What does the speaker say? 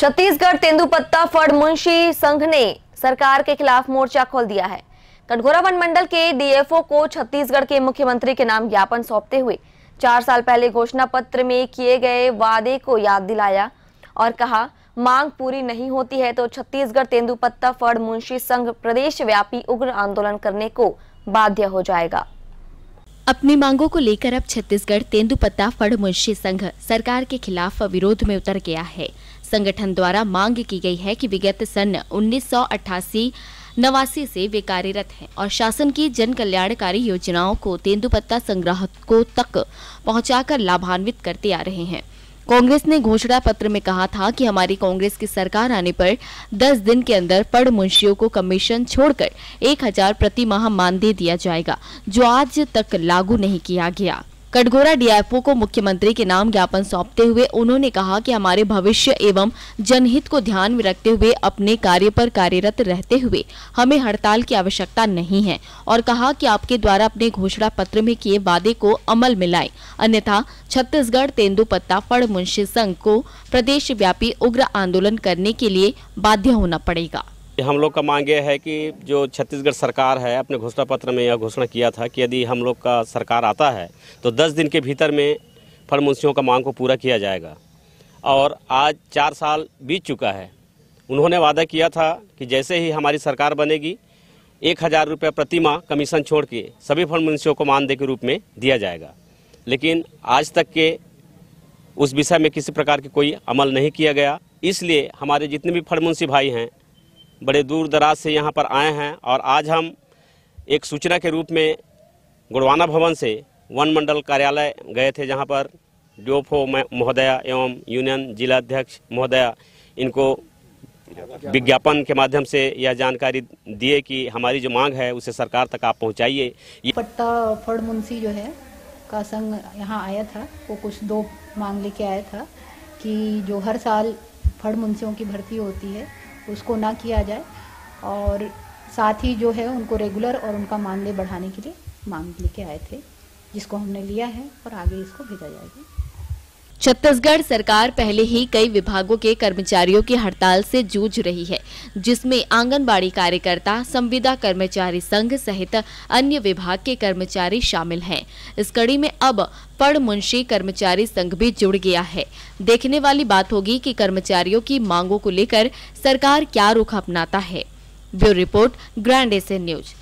छत्तीसगढ़ तेंदुपत्ता फड़ मुंशी संघ ने सरकार के खिलाफ मोर्चा खोल दिया है। कटघोरा वन मंडल के डीएफओ को छत्तीसगढ़ के मुख्यमंत्री के नाम ज्ञापन सौंपते हुए चार साल पहले घोषणा पत्र में किए गए वादे को याद दिलाया और कहा, मांग पूरी नहीं होती है तो छत्तीसगढ़ तेंदुपत्ता फड़ मुंशी संघ प्रदेश व्यापी उग्र आंदोलन करने को बाध्य हो जाएगा। अपनी मांगों को लेकर अब छत्तीसगढ़ तेंदुपत्ता फड़ मुंशी संघ सरकार के खिलाफ विरोध में उतर गया है। संगठन द्वारा मांग की गई है कि विगत सन उन्नीस नवासी से वे कार्यरत हैं और शासन की जन कल्याणकारी योजनाओं को तेंदुपत्ता संग्राहकों तक पहुंचाकर लाभान्वित करते आ रहे हैं। कांग्रेस ने घोषणा पत्र में कहा था कि हमारी कांग्रेस की सरकार आने पर 10 दिन के अंदर पड़ मुंशियों को कमीशन छोड़कर 1000 प्रति माह मानदेय दिया जाएगा, जो आज तक लागू नहीं किया गया। कटघोरा डीएफओ को मुख्यमंत्री के नाम ज्ञापन सौंपते हुए उन्होंने कहा कि हमारे भविष्य एवं जनहित को ध्यान में रखते हुए अपने कार्य पर कार्यरत रहते हुए हमें हड़ताल की आवश्यकता नहीं है और कहा कि आपके द्वारा अपने घोषणा पत्र में किए वादे को अमल में लाए। अन्यथा, छत्तीसगढ़ तेंदुपत्ता, फड़ मुंशी संघ को प्रदेश व्यापी उग्र आंदोलन करने के लिए बाध्य होना पड़ेगा। हम लोग का मांग ये है कि जो छत्तीसगढ़ सरकार है, अपने घोषणा पत्र में यह घोषणा किया था कि यदि हम लोग का सरकार आता है तो 10 दिन के भीतर में फल मुंशियों का मांग को पूरा किया जाएगा। और आज चार साल बीत चुका है। उन्होंने वादा किया था कि जैसे ही हमारी सरकार बनेगी, एक हज़ार रुपये प्रति माह कमीशन छोड़ के सभी फल मुंशियों को मानदेय के रूप में दिया जाएगा। लेकिन आज तक के उस विषय में किसी प्रकार की कोई अमल नहीं किया गया। इसलिए हमारे जितने भी फल मुंशी भाई हैं बड़े दूर दराज से यहाँ पर आए हैं और आज हम एक सूचना के रूप में गुड़वाना भवन से वन मंडल कार्यालय गए थे, जहाँ पर डीओफओ महोदया एवं यूनियन जिला अध्यक्ष महोदया इनको विज्ञापन के माध्यम से यह जानकारी दिए कि हमारी जो मांग है, उसे सरकार तक आप पहुंचाइए। पट्टा फड़ मुंशी जो है, का संघ यहाँ आया था, वो कुछ दो मांग लेके आया था कि जो हर साल फड़ मुंशियों की भर्ती होती है उसको ना किया जाए और साथ ही जो है उनको रेगुलर और उनका मानदेय बढ़ाने के लिए मांग लेके आए थे, जिसको हमने लिया है और आगे इसको भेजा जाएगा। छत्तीसगढ़ सरकार पहले ही कई विभागों के कर्मचारियों की हड़ताल से जूझ रही है, जिसमें आंगनबाड़ी कार्यकर्ता, संविदा कर्मचारी संघ सहित अन्य विभाग के कर्मचारी शामिल हैं। इस कड़ी में अब पड़ मुंशी कर्मचारी संघ भी जुड़ गया है। देखने वाली बात होगी कि कर्मचारियों की मांगों को लेकर सरकार क्या रुख अपनाता है। Bureau report, grand S news.